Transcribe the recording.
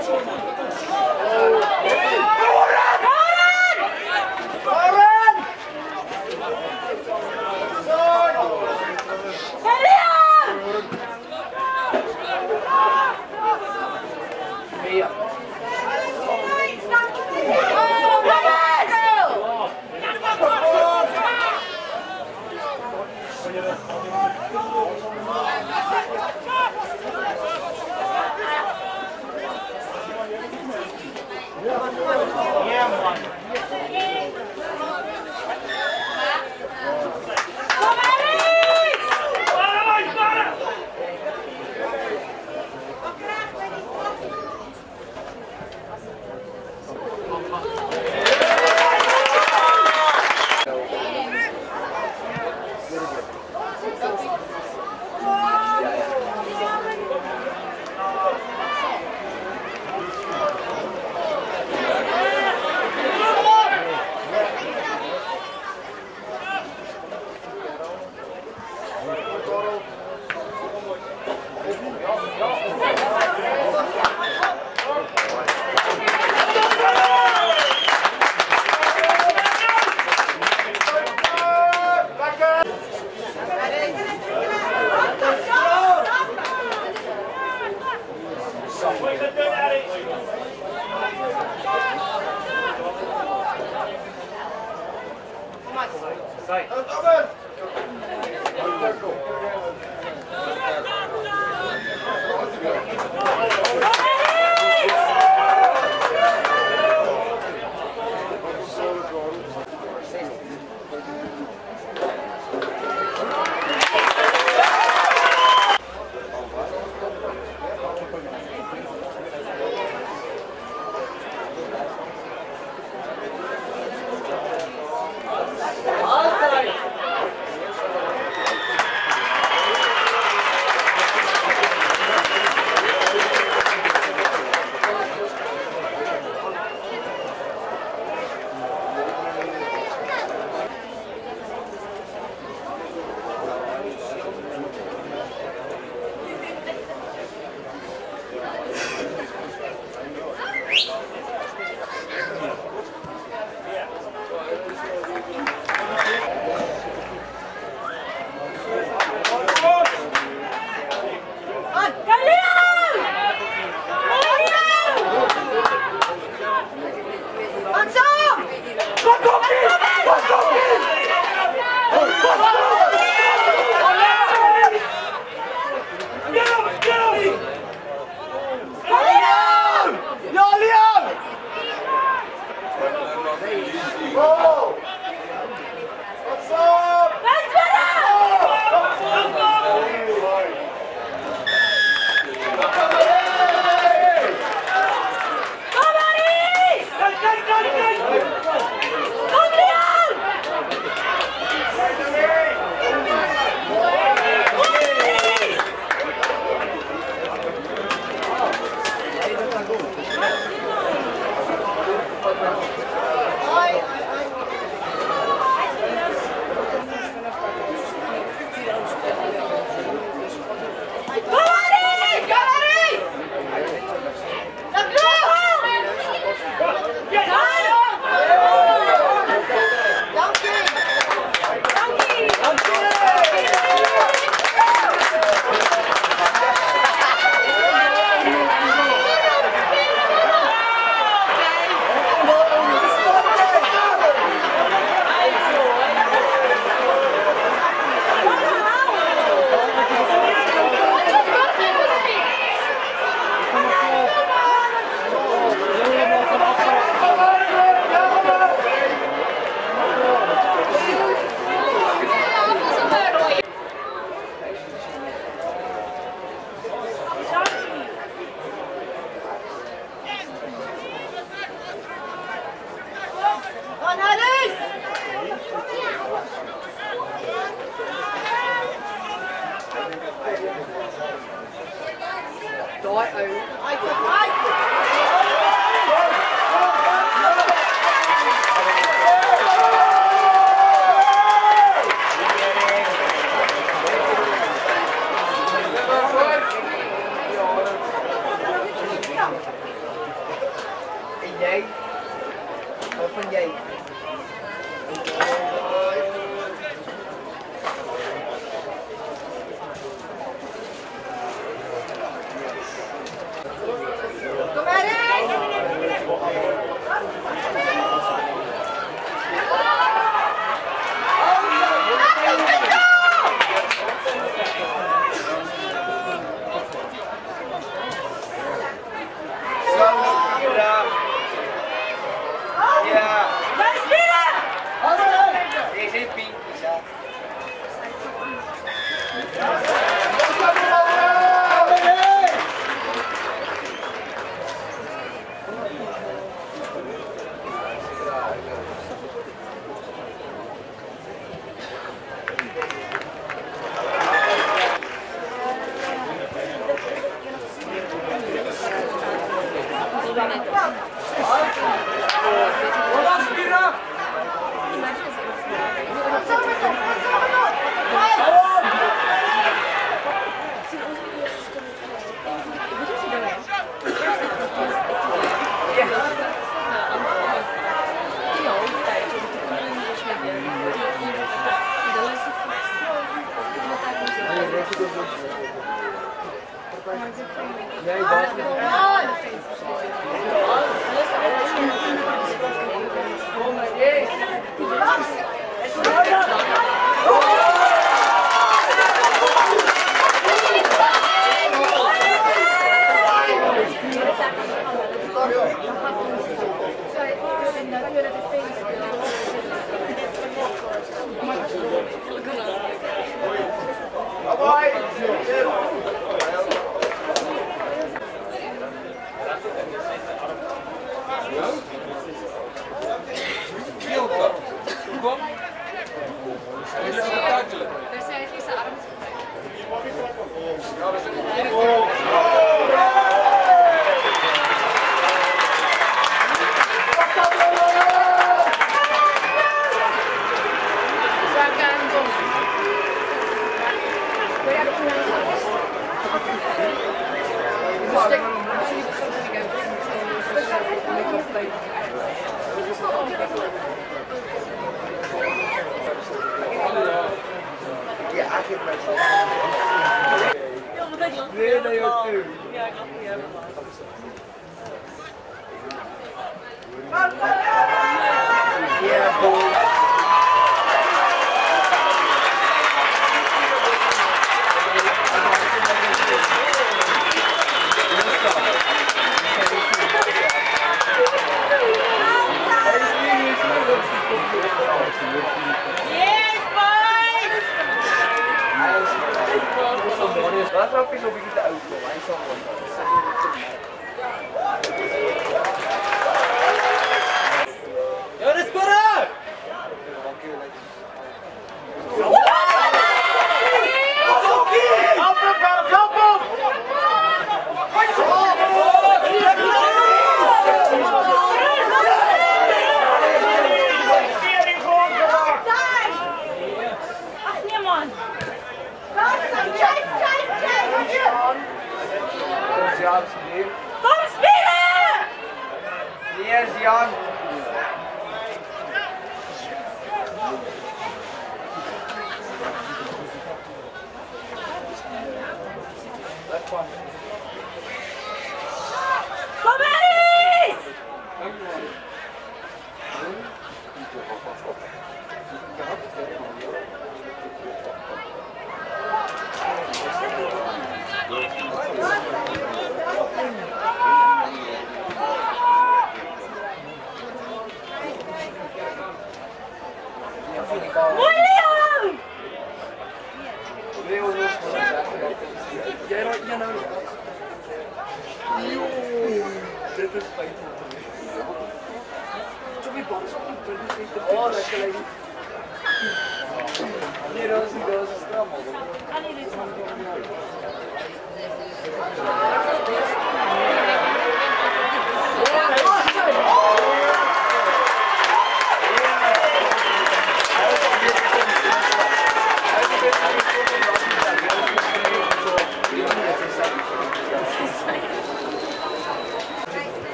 Thank you. yourself. Ik nee, ook nu. Ja, ik had het niet hebben. Yeah, boy.